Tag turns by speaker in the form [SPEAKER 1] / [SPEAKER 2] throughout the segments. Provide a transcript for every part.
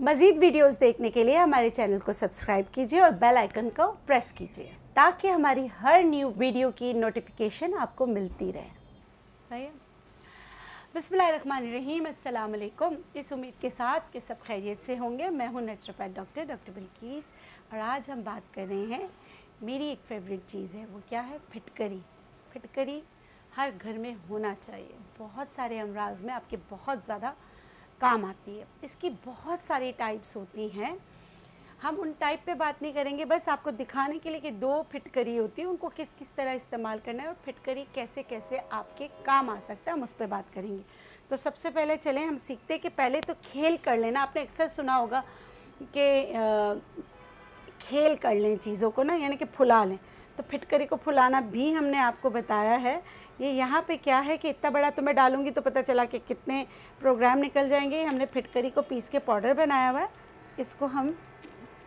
[SPEAKER 1] मज़ीद वीडियोस देखने के लिए हमारे चैनल को सब्सक्राइब कीजिए और बेल आइकन को प्रेस कीजिए, ताकि हमारी हर न्यू वीडियो की नोटिफिकेशन आपको मिलती रहे। सही है? बिस्मिल्लाहिर्रहमानिर्रहीम अस्सलाम वालेकुम इस उम्मीद के साथ कि सब खैरियत से होंगे। मैं हूँ नेचुरोपैथ डॉक्टर डॉक्टर बिल्कीस, और आज हम बात कर रहे हैं, मेरी एक फेवरेट चीज़ है, वो क्या है? फिटकरी। फिटकरी हर घर में होना चाहिए। बहुत सारे अमराज में आपके बहुत ज़्यादा काम आती है। इसकी बहुत सारी टाइप्स होती हैं। हम उन टाइप पे बात नहीं करेंगे, बस आपको दिखाने के लिए कि दो फिटकरी होती है, उनको किस किस तरह इस्तेमाल करना है और फिटकरी कैसे कैसे आपके काम आ सकता है, हम उस पर बात करेंगे। तो सबसे पहले चलें, हम सीखते हैं कि पहले तो खेल कर लेना। आपने अक्सर सुना होगा कि खेल कर लें चीज़ों को ना, यानी कि फुला लें। तो फिटकरी को फुलाना भी हमने आपको बताया है। ये यहाँ पे क्या है कि इतना बड़ा तो मैं डालूँगी तो पता चला कि कितने प्रोग्राम निकल जाएँगे। हमने फिटकरी को पीस के पाउडर बनाया हुआ है। इसको हम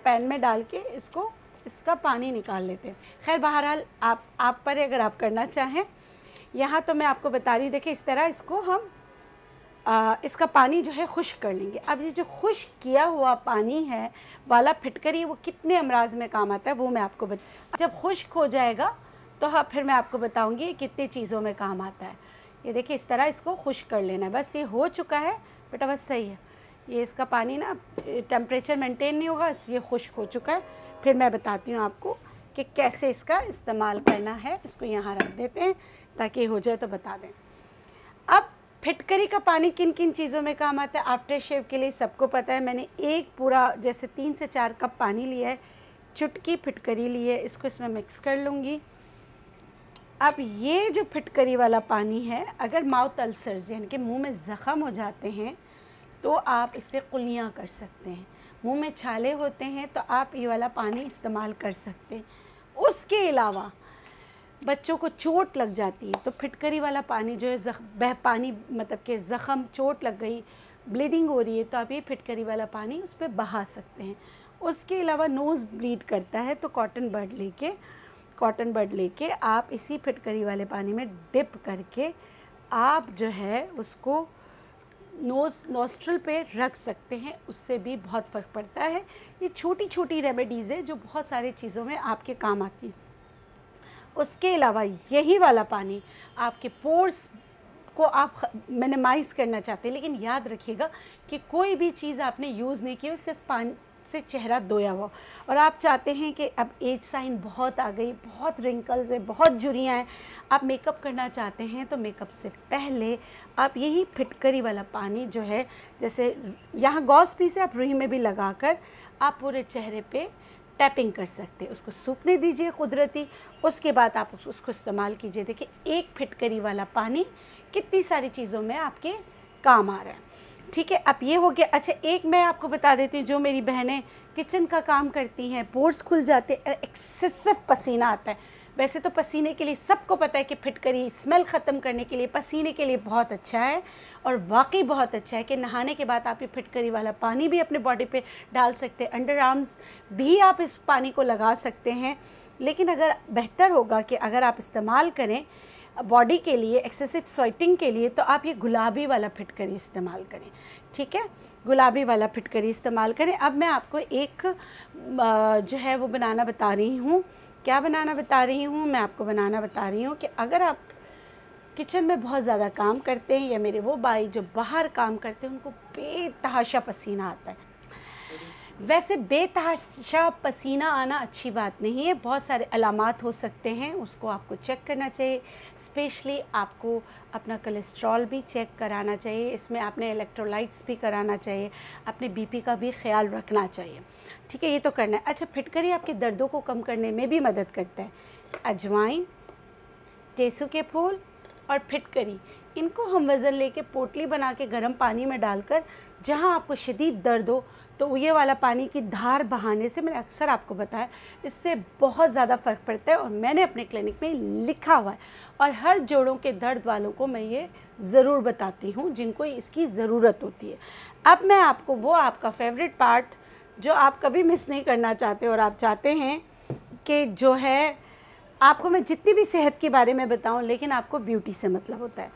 [SPEAKER 1] पैन में डाल के इसको, इसका पानी निकाल लेते हैं। खैर, बहरहाल आप आप पर अगर आप करना चाहें, यहाँ तो मैं आपको बता रही देखिए, इस तरह इसको हम आ, इसका पानी जो है खुश कर लेंगे। अब ये जो खुश किया हुआ पानी है वाला फिटकरी वो कितने अमराज में काम आता है वो मैं आपको बता जब खुश्क हो जाएगा तो हाँ फिर मैं आपको बताऊँगी कितनी चीज़ों में काम आता है। ये देखिए इस तरह इसको खुश कर लेना है। बस ये हो चुका है बेटा बस सही है। ये इसका पानी ना टेम्परेचर मेंटेन नहीं होगा ये खुश्क हो चुका है। फिर मैं बताती हूँ आपको कि कैसे इसका इस्तेमाल करना है। इसको यहाँ रख देते हैं ताकि हो जाए तो बता दें। अब फिटकरी का पानी किन किन चीज़ों में काम आता है? आफ्टर शेव के लिए सबको पता है, मैंने एक पूरा जैसे तीन से चार कप पानी लिया है, चुटकी फिटकरी ली है, इसको इसमें मिक्स कर लूँगी। अब ये जो फिटकरी वाला पानी है, अगर माउथ अल्सर्स यानी कि मुँह में ज़ख़म हो जाते हैं तो आप इससे कुलियाँ कर सकते हैं। मुँह में छाले होते हैं तो आप ये वाला पानी इस्तेमाल कर सकते हैं। उसके अलावा बच्चों को चोट लग जाती है तो फिटकरी वाला पानी जो है, जख, बह, पानी मतलब कि ज़ख़म, चोट लग गई ब्लीडिंग हो रही है तो आप ये फिटकरी वाला पानी उस पर बहा सकते हैं। उसके अलावा नोज़ ब्लीड करता है तो कॉटन बर्ड लेके कॉटन बर्ड लेके आप इसी फिटकरी वाले पानी में डिप करके आप जो है, उसको नोज़ नोस्ट्रल पे रख सकते हैं, उससे भी बहुत फ़र्क पड़ता है। ये छोटी छोटी रेमेडीज़ है, जो बहुत सारी चीज़ों में आपके काम आती हैं। उसके अलावा यही वाला पानी आपके पोर्स को आप मिनिमाइज़ करना चाहते हैं। लेकिन याद रखिएगा कि कोई भी चीज़ आपने यूज़ नहीं की सिर्फ़ पानी से चेहरा धोया हुआ। और आप चाहते हैं कि अब एज साइन बहुत आ गई, बहुत रिंकल्स है, बहुत जुरियाँ हैं। आप मेकअप करना चाहते हैं तो मेकअप से पहले आप यही फिटकरी वाला पानी जो है, जैसे यहाँ गॉस पी से आप रूही में भी लगाकर आप पूरे चेहरे पे टैपिंग कर सकते हैं। उसको सूखने दीजिए कुदरती, उसके बाद आप उसको इस्तेमाल कीजिए। देखिए, एक फिटकरी वाला पानी कितनी सारी चीज़ों में आपके काम आ रहा है। ठीक है, अब ये हो गया। अच्छा एक मैं आपको बता देती हूँ, जो मेरी बहनें किचन का काम करती हैं पोर्स खुल जाते हैं एक्सेसिव पसीना आता है। वैसे तो पसीने के लिए सबको पता है कि फिटकरी स्मेल ख़त्म करने के लिए पसीने के लिए बहुत अच्छा है और वाकई बहुत अच्छा है कि नहाने के बाद आप ये फिटकरी वाला पानी भी अपने बॉडी पे डाल सकते हैं, अंडर आर्म्स भी आप इस पानी को लगा सकते हैं। लेकिन अगर बेहतर होगा कि अगर आप इस्तेमाल करें बॉडी के लिए, एक्सेसिव स्वेटिंग के लिए तो आप ये गुलाबी वाला फिटकरी इस्तेमाल करें। ठीक है? गुलाबी वाला फिटकरी इस्तेमाल करें। अब मैं आपको एक जो है वो बनाना बता रही हूँ। क्या बनाना बता रही हूँ? मैं आपको बनाना बता रही हूँ कि अगर आप किचन में बहुत ज़्यादा काम करते हैं या मेरे वो भाई जो बाहर काम करते हैं, उनको बेतहाशा पसीना आता है। वैसे बेतहाशा पसीना आना अच्छी बात नहीं है। बहुत सारे अलामत हो सकते हैं, उसको आपको चेक करना चाहिए। स्पेशली आपको अपना कोलेस्ट्रॉल भी चेक कराना चाहिए, इसमें आपने इलेक्ट्रोलाइट्स भी कराना चाहिए, अपने बीपी का भी ख्याल रखना चाहिए। ठीक है, ये तो करना है। अच्छा फिटकरी आपके दर्दों को कम करने में भी मदद करता है। अजवाइन, टेसू के फूल और फिटकरी। इनको हम वज़न लेके पोटली बना के गर्म पानी में डालकर जहाँ आपको शदीद दर्द हो तो ये वाला पानी की धार बहाने से मैंने अक्सर आपको बताया, इससे बहुत ज़्यादा फ़र्क पड़ता है और मैंने अपने क्लिनिक में लिखा हुआ है। और हर जोड़ों के दर्द वालों को मैं ये ज़रूर बताती हूँ, जिनको इसकी ज़रूरत होती है। अब मैं आपको, वो आपका फेवरेट पार्ट जो आप कभी मिस नहीं करना चाहते और आप चाहते हैं कि जो है, आपको मैं जितनी भी सेहत के बारे में बताऊँ, लेकिन आपको ब्यूटी से मतलब होता है।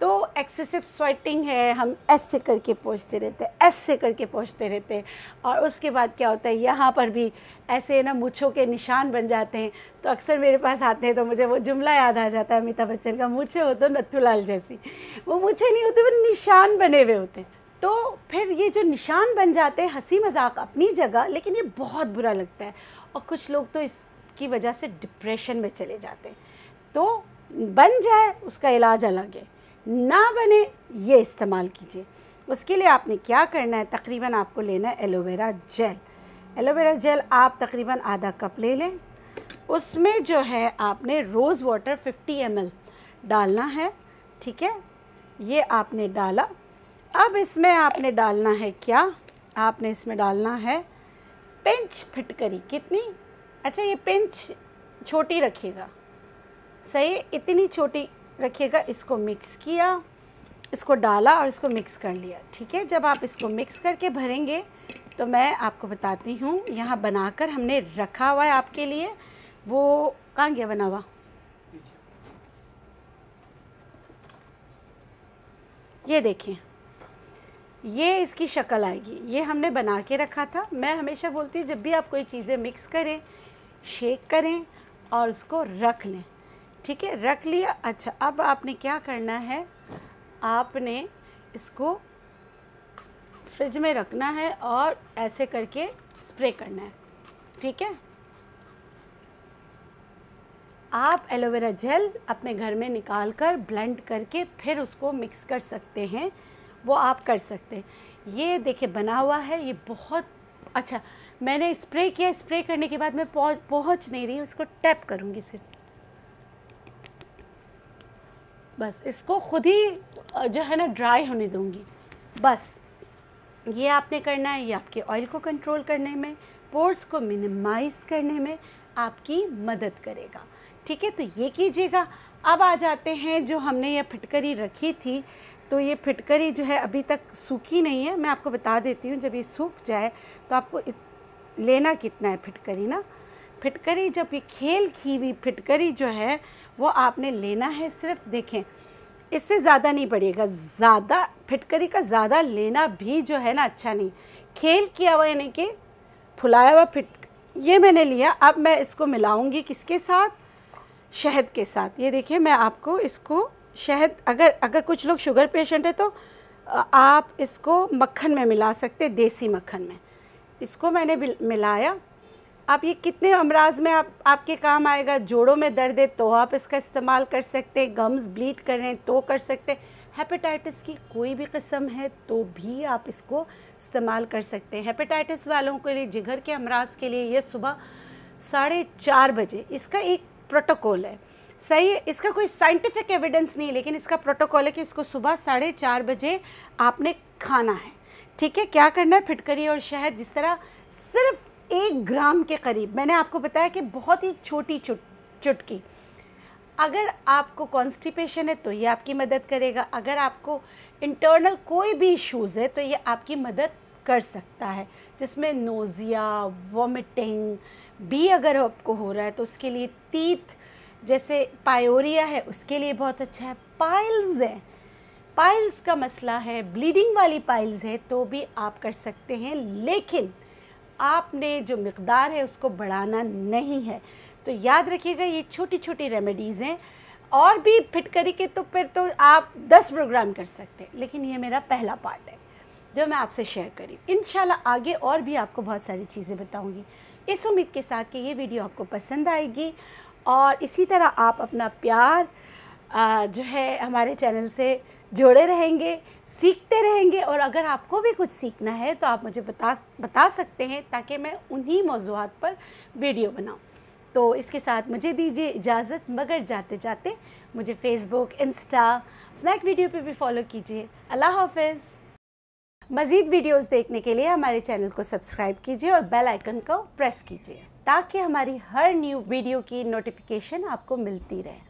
[SPEAKER 1] तो एक्सेसिव स्वेटिंग है, हम ऐसे करके पोछते रहते हैं, ऐसे करके पोछते रहते हैं। और उसके बाद क्या होता है, यहाँ पर भी ऐसे ना मूछों के निशान बन जाते हैं। तो अक्सर मेरे पास आते हैं तो मुझे वो जुमला याद आ जाता है, अमिताभ बच्चन का, मूछे हो तो नत्थूलाल जैसी। वो मूछे नहीं होते, वो निशान बने हुए होते हैं। तो फिर ये जो निशान बन जाते हैं, हँसी मज़ाक अपनी जगह, लेकिन ये बहुत बुरा लगता है। और कुछ लोग तो इसकी वजह से डिप्रेशन में चले जाते हैं। तो बन जाए, उसका इलाज अलग है। ना बने, ये इस्तेमाल कीजिए। उसके लिए आपने क्या करना है? तकरीबन आपको लेना है एलोवेरा जेल। एलोवेरा जेल आप तकरीबन आधा कप ले लें। उसमें जो है आपने रोज़ वाटर 50 एम डालना है, ठीक है? ये आपने डाला। अब इसमें आपने डालना है क्या? आपने इसमें डालना है पिंच फिटकरी। कितनी? अच्छा ये पिंच छोटी रखिएगा। सही? इतनी छोटी रखिएगा, इसको मिक्स किया, इसको डाला और इसको मिक्स कर लिया, ठीक है? जब आप इसको मिक्स करके भरेंगे तो मैं आपको बताती हूँ, यहाँ बनाकर हमने रखा हुआ है आपके लिए, वो कहाँ गया बना हुआ? ये देखिए, ये इसकी शक्ल आएगी, ये हमने बना के रखा था। मैं हमेशा बोलती हूँ, जब भी आप कोई चीज़ें मिक्स करें शेक करें और उसको रख लें। ठीक है, रख लिया। अच्छा अब आपने क्या करना है? आपने इसको फ्रिज में रखना है और ऐसे करके स्प्रे करना है, ठीक है? आप एलोवेरा जेल अपने घर में निकाल कर ब्लेंड करके फिर उसको मिक्स कर सकते हैं, वो आप कर सकते हैं। ये देखिए, बना हुआ है, ये बहुत अच्छा। मैंने स्प्रे किया, स्प्रे करने के बाद मैं पहुँच नहीं रही, उसको टैप करूँगी सिर्फ़। बस, इसको खुद ही जो है ना ड्राई होने दूँगी। बस, ये आपने करना है, ये आपके ऑयल को कंट्रोल करने में पोर्स को मिनिमाइज़ करने में आपकी मदद करेगा। ठीक है तो ये कीजिएगा। अब आ जाते हैं, जो हमने ये फिटकरी रखी थी तो ये फिटकरी जो है अभी तक सूखी नहीं है। मैं आपको बता देती हूँ, जब ये सूख जाए तो आपको लेना कितना है फिटकरी ना? फिटकरी जब ये खेल की हुई फिटकरी जो है वो आपने लेना है सिर्फ़, देखें, इससे ज़्यादा नहीं पड़ेगा। ज़्यादा, फिटकरी का ज़्यादा लेना भी जो है ना अच्छा नहीं। खेल किया हुआ यानी कि फुलाया हुआ फिट, ये मैंने लिया, अब मैं इसको मिलाऊँगी किसके साथ? शहद के साथ। ये देखिए, मैं आपको इसको शहद, अगर अगर कुछ लोग शुगर पेशेंट है तो आप इसको मक्खन में मिला सकते देसी मक्खन में। इसको मैंने मिलाया आप ये कितने अमराज में आप, आपके काम आएगा? जोड़ों में दर्द है तो आप इसका इस्तेमाल कर सकते हैं गम्स ब्लीड कर रहे हैं तो कर सकते हैं। हेपेटाइटिस की कोई भी किस्म है तो भी आप इसको इस्तेमाल कर सकते हैं। हेपेटाइटिस वालों के लिए, जिगर के अमराज के लिए ये सुबह साढ़े चार बजे, इसका एक प्रोटोकॉल है। सही है, इसका कोई साइंटिफिक एविडेंस नहीं है, लेकिन इसका प्रोटोकॉल है कि इसको सुबह साढ़े चार बजे आपने खाना है। ठीक है, क्या करना है? फिटकरी और शहद, जिस तरह सिर्फ़ एक ग्राम के करीब, मैंने आपको बताया कि बहुत ही छोटी चुट, चुटकी। अगर आपको कॉन्स्टिपेशन है तो ये आपकी मदद करेगा। अगर आपको इंटरनल कोई भी इश्यूज़ है तो ये आपकी मदद कर सकता है, जिसमें नोज़िया वॉमिटिंग भी अगर आपको हो रहा है तो उसके लिए तीत जैसे पायोरिया है, उसके लिए बहुत अच्छा है। पाइल्स है। पाइल्स का मसला है ब्लीडिंग वाली पाइल्स है तो भी आप कर सकते हैं। लेकिन आपने जो मकदार है उसको बढ़ाना नहीं है। तो याद रखिएगा, ये छोटी छोटी रेमेडीज़ हैं। और भी फिट करी के तो फिर तो आप दस प्रोग्राम कर सकते हैं, लेकिन ये मेरा पहला पार्ट है, जो मैं आपसे शेयर करी इन आगे और भी आपको बहुत सारी चीज़ें बताऊँगी। इस उम्मीद के साथ कि ये वीडियो आपको पसंद आएगी। और इसी तरह आप अपना प्यार जो है हमारे चैनल से जोड़े रहेंगे। सीखते रहेंगे और अगर आपको भी कुछ सीखना है तो आप मुझे बता बता सकते हैं ताकि मैं उन्हीं मौजूद पर वीडियो बनाऊँ। तो इसके साथ मुझे दीजिए इजाज़त, मगर जाते जाते मुझे फ़ेसबुक इंस्टा स्नैक वीडियो पे भी फॉलो कीजिए। अल्लाह हाफिज़। मज़ीद वीडियोस देखने के लिए हमारे चैनल को सब्सक्राइब कीजिए और बेल आइकन को प्रेस कीजिए ताकि हमारी हर न्यू वीडियो की नोटिफिकेशन आपको मिलती रहे।